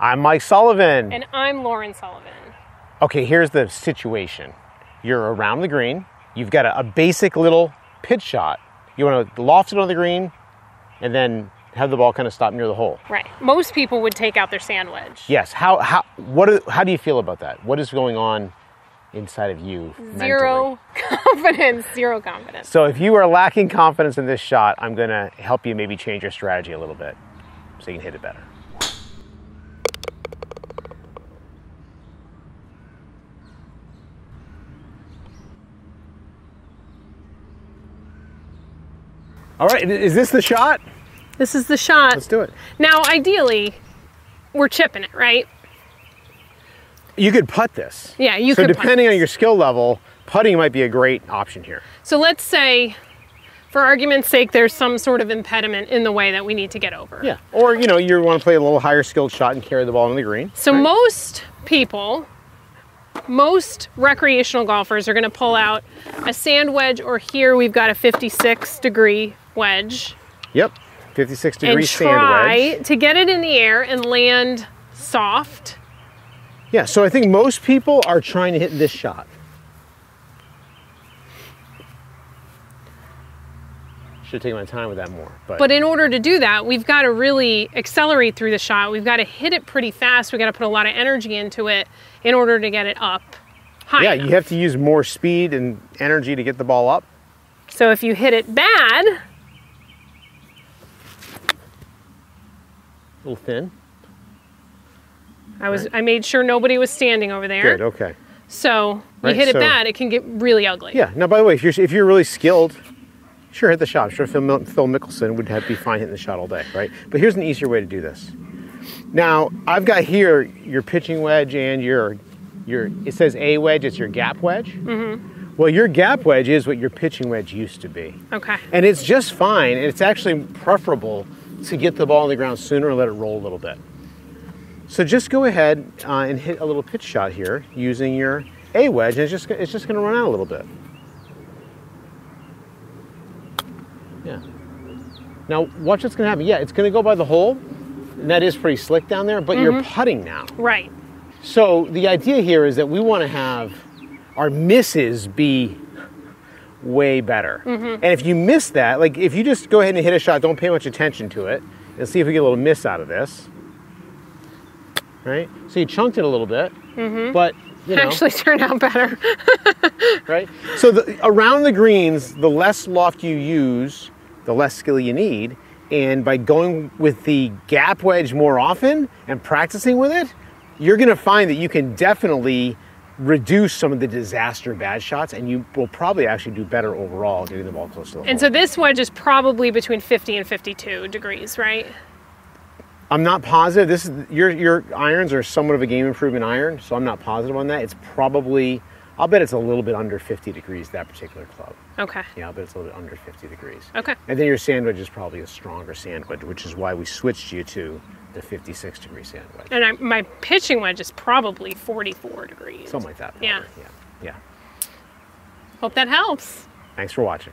I'm Mike Sullivan. And I'm Lauren Sullivan. Okay, here's the situation. You're around the green. You've got a, a basic little pitch shot. You want to loft it on the green, and then have the ball kind of stop near the hole. Right. Most people would take out their sand wedge. Yes. How how what are, how do you feel about that? What is going on inside of you? Zero mentally? confidence. Zero confidence. So if you are lacking confidence in this shot, I'm going to help you maybe change your strategy a little bit so you can hit it better. All right, is this the shot? This is the shot. Let's do it. Now, ideally, we're chipping it, right? You could putt this. Yeah, you so could putt depending on your skill level, putting might be a great option here. So let's say, for argument's sake, there's some sort of impediment in the way that we need to get over. Yeah. Or, you know, you want to play a little higher skilled shot and carry the ball on the green. So right? most people, most recreational golfers are going to pull out a sand wedge, or here we've got a 56 degree wedge, Yep. 56 degree and sand try to get it in the air and land soft. Yeah, so I think most people are trying to hit this shot. Should take my time with that more. But, But in order to do that, we've got to really accelerate through the shot. We've got to hit it pretty fast. We've got to put a lot of energy into it in order to get it up high. yeah, enough. you have to use more speed and energy to get the ball up. So if you hit it bad, A little thin. I was I made sure nobody was standing over there. Good, okay. So you Right, hit it so- bad, it can get really ugly. Yeah, now by the way, if you're, if you're really skilled, sure, hit the shot. I'm sure Phil, Phil Mickelson would have, be fine hitting the shot all day, right? But here's an easier way to do this. Now, I've got here your pitching wedge and your, your it says A wedge, it's your gap wedge. Mm-hmm. Well, your gap wedge is what your pitching wedge used to be. Okay. And it's just fine, and it's actually preferable to get the ball on the ground sooner and let it roll a little bit. So just go ahead uh, and hit a little pitch shot here using your A wedge, and it's just, it's just gonna run out a little bit. Yeah. Now watch what's gonna happen. Yeah, it's gonna go by the hole, and that is pretty slick down there, but you're putting now. Right. So the idea here is that we want to have our misses be way better. Mm-hmm. And if you miss that, like if you just go ahead and hit a shot, don't pay much attention to it, and see if we get a little miss out of this. Right? So you chunked it a little bit, mm-hmm. but you know, Actually turned out better. right? So the, around the greens, the less loft you use, the less skill you need. And by going with the gap wedge more often and practicing with it, you're going to find that you can definitely reduce some of the disaster bad shots, and you will probably actually do better overall getting the ball close to the and hole. so this wedge is probably between 50 and 52 degrees, right? I'm not positive. This is your your irons are somewhat of a game improvement iron, so I'm not positive on that. It's probably I'll bet it's a little bit under 50 degrees that particular club. Okay. Yeah, I'll bet it's a little bit under 50 degrees. Okay. And then your sand wedge is probably a stronger sand wedge, which is why we switched you to the 56 degree sand wedge. And I, my pitching wedge is probably 44 degrees. Something like that. Yeah. Yeah. Yeah. Hope that helps. Thanks for watching.